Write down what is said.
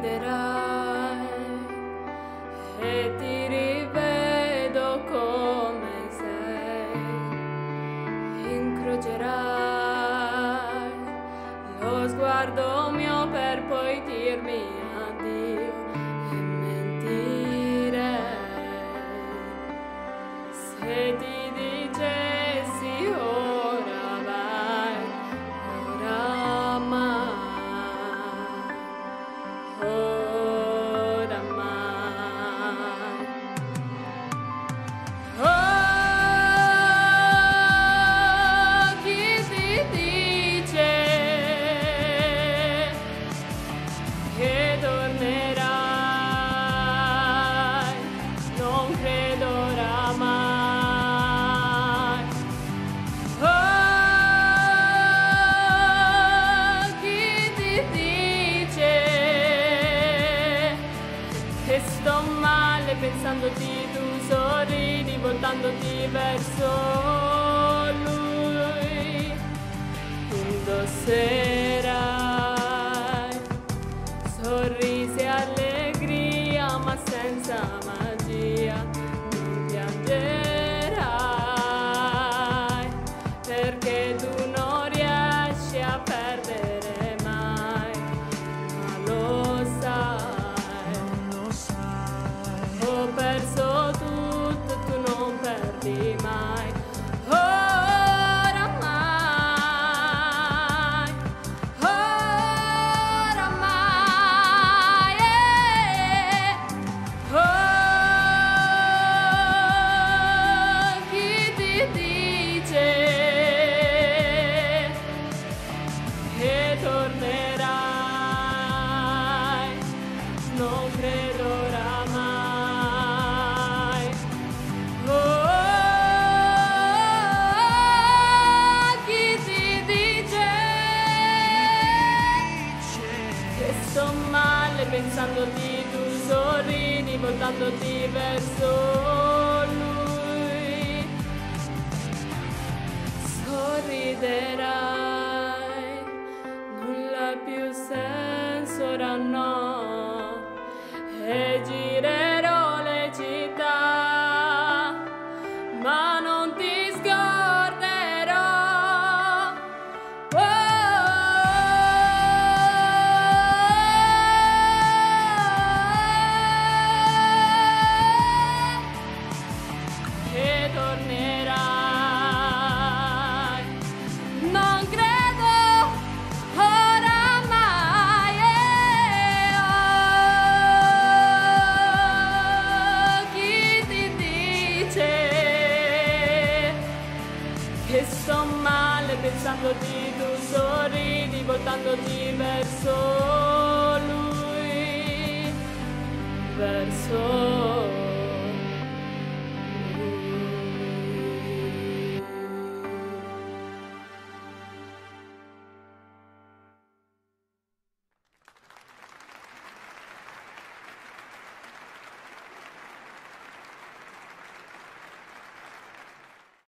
crederai e ti rivedo come sei, incrocerai lo sguardo mio per poi dirmi addio e mentire. Se ti dico pensandoti tu sorridi voltandoti verso lui. Quando sei lasciandoti tu sorridi, portandoti verso lui. Sorridere. sto male pensandoti tu sorridi voltandoti verso lui verso lui